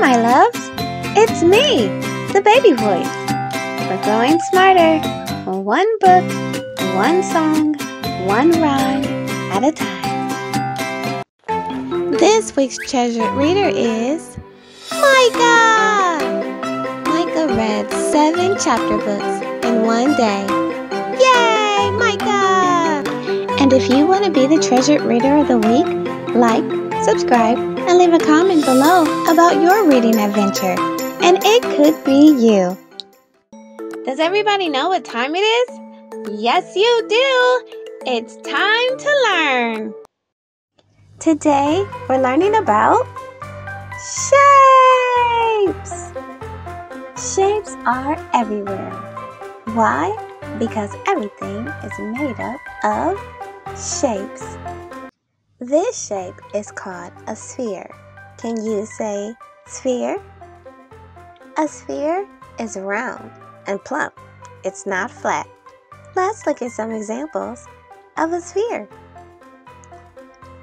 my loves. It's me, the bAby Voyze. We're growing smarter, one book, one song, one rhyme at a time. This week's treasured reader is Micah! Micah read seven chapter books in one day. Yay, Micah! And if you want to be the treasured reader of the week, like, subscribe, and leave a comment below about your reading adventure. And it could be you. Does everybody know what time it is? Yes, you do. It's time to learn. Today, we're learning about shapes. Shapes are everywhere. Why? Because everything is made up of shapes. This shape is called a sphere. Can you say sphere? A sphere is round and plump. It's not flat. Let's look at some examples of a sphere.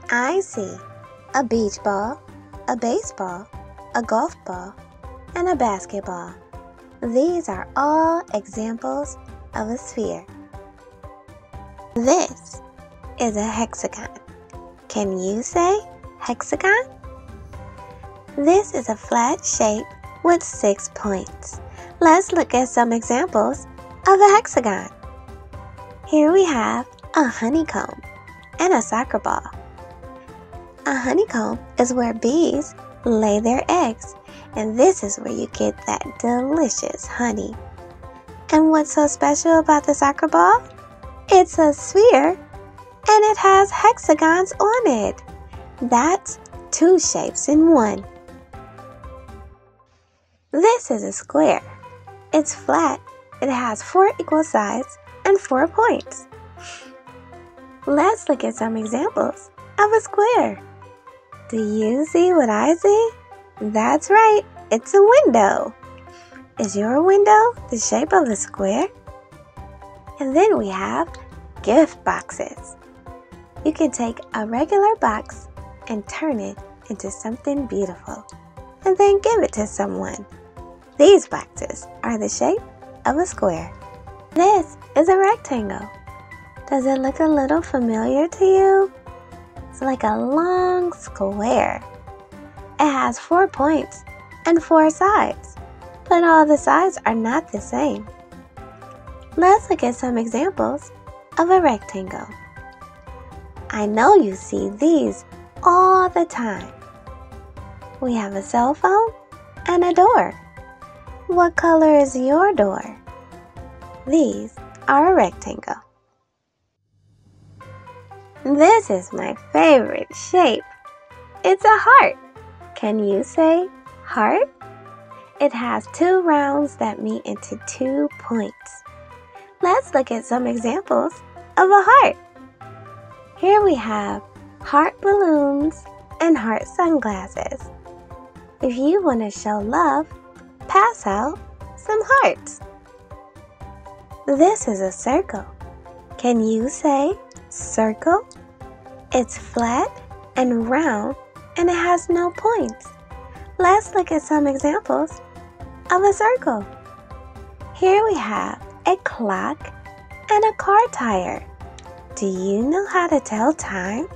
I see a beach ball, a baseball, a golf ball, and a basketball. These are all examples of a sphere. This is a hexagon. Can you say hexagon? This is a flat shape with six points. Let's look at some examples of a hexagon. Here we have a honeycomb and a soccer ball. A honeycomb is where bees lay their eggs, and this is where you get that delicious honey. And what's so special about the soccer ball? It's a sphere and it has hexagons on it. That's two shapes in one. This is a square. It's flat, it has four equal sides and four points. Let's look at some examples of a square. Do you see what I see? That's right, it's a window. Is your window the shape of a square? And then we have gift boxes. You can take a regular box and turn it into something beautiful and then give it to someone. These boxes are the shape of a square. This is a rectangle. Does it look a little familiar to you? It's like a long square. It has four points and four sides, but all the sides are not the same. Let's look at some examples of a rectangle. I know you see these all the time. We have a cell phone and a door. What color is your door? These are a rectangle. This is my favorite shape. It's a heart. Can you say heart? It has two rounds that meet into two points. Let's look at some examples of a heart. Here we have heart balloons and heart sunglasses. If you want to show love, pass out some hearts. This is a circle. Can you say circle? It's flat and round and it has no points. Let's look at some examples of a circle. Here we have a clock and a car tire. Do you know how to tell time?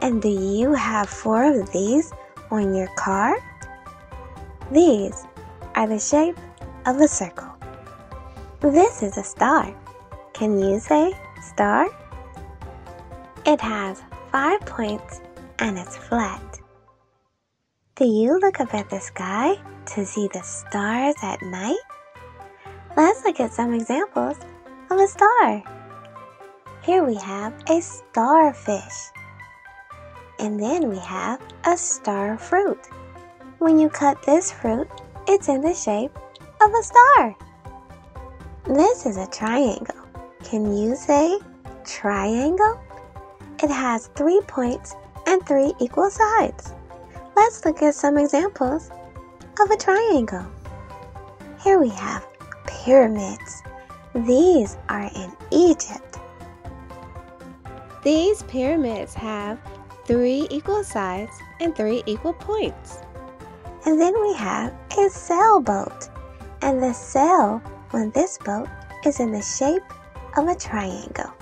And do you have four of these on your car? These are the shape of a circle. This is a star. Can you say star? It has five points and it's flat. Do you look up at the sky to see the stars at night? Let's look at some examples of a star. Here we have a starfish. And then we have a star fruit. When you cut this fruit, it's in the shape of a star. This is a triangle. Can you say triangle? It has three points and three equal sides. Let's look at some examples of a triangle. Here we have pyramids. These are in Egypt. These pyramids have three equal sides and three equal points. And then we have a sailboat. And the sail on this boat is in the shape of a triangle.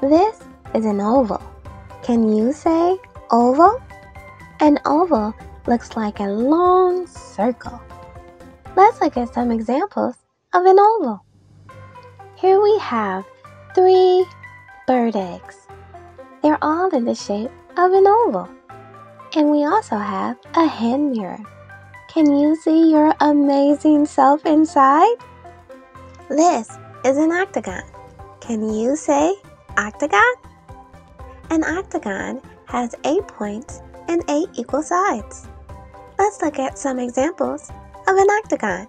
This is an oval. Can you say oval? An oval looks like a long circle. Let's look at some examples of an oval. Here we have three bird eggs. They're all in the shape of an oval. And we also have a hand mirror. Can you see your amazing self inside? This is an octagon. Can you say octagon? An octagon has eight points and eight equal sides. Let's look at some examples of an octagon.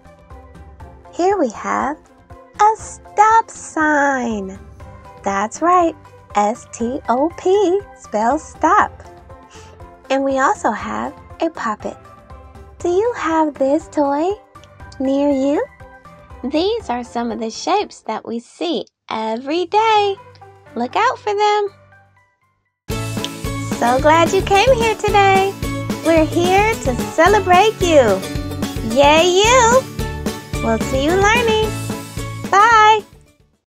Here we have a stop sign. That's right, S T O P spells stop. And we also have a puppet. Do you have this toy near you? These are some of the shapes that we see every day. Look out for them. So glad you came here today. We're here to celebrate you. Yay, you! We'll see you learning.